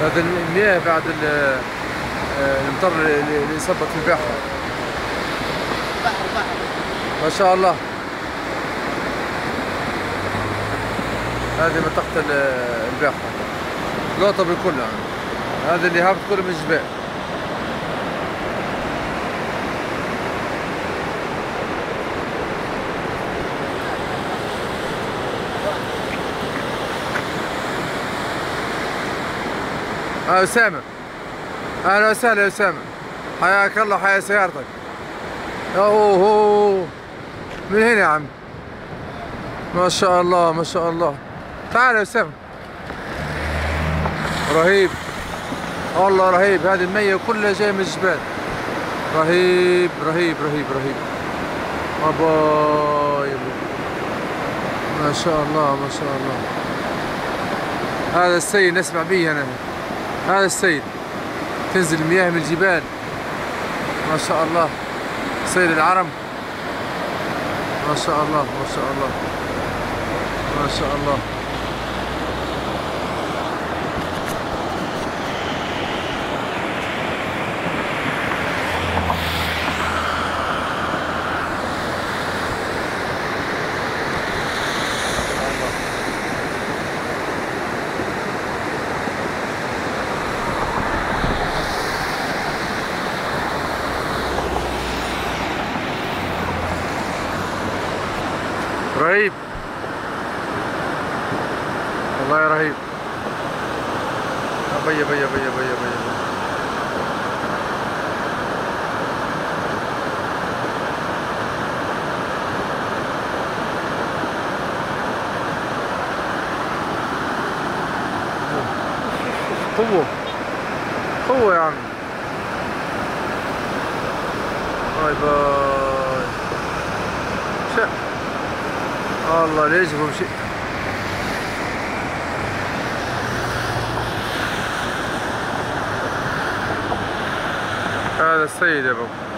هذا المياه بعد آه، المطر اللي صبت في البحر. بحر بحر ما شاء الله. هذه منطقة ال- البحر. لوطة يعني. هذا اللي هابط كله من الجبال. أسامة أهلا وسهلا يا أسامة حياك الله حيا سيارتك. أوه. من هنا يا عم ما شاء الله ما شاء الله. تعال يا أسامة رهيب. والله رهيب. هذه المية كلها جاية من الجبال. رهيب رهيب رهيب رهيب. أبا. ما شاء الله ما شاء الله. هذا السيد نسمع به أنا. هذا السيد. تنزل المياه من الجبال. ما شاء الله. سيد العرم. ما شاء الله ما شاء الله. ما شاء الله. رهيب. والله رهيب. بيا بيا بيا بيا بيا قوة. قوة يا عم باي باي. شا الله ليش بمشي هذا السيد يا بابا.